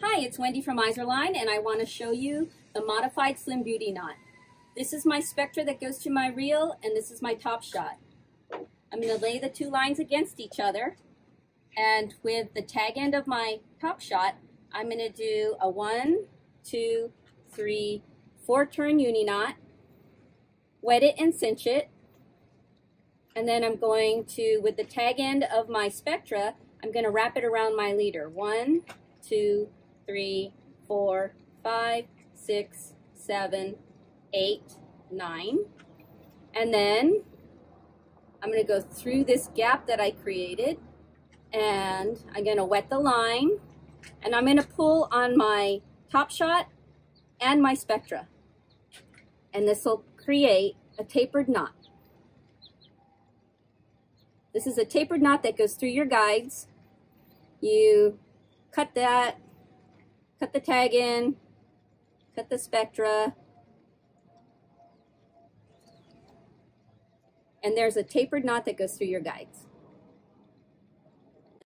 Hi, it's Wendy from Izorline and I want to show you the modified Slim Beauty knot. This is my spectra that goes to my reel and this is my top shot. I'm going to lay the two lines against each other and with the tag end of my top shot I'm going to do a one, two, three, four turn uni knot, wet it and cinch it, and then I'm going to, with the tag end of my spectra, I'm going to wrap it around my leader. One, two, three, four, five, six, seven, eight, nine. And then I'm going to go through this gap that I created and I'm going to wet the line and I'm going to pull on my top shot and my spectra. And this will create a tapered knot. This is a tapered knot that goes through your guides. You cut that cut the tag in, cut the spectra, and there's a tapered knot that goes through your guides.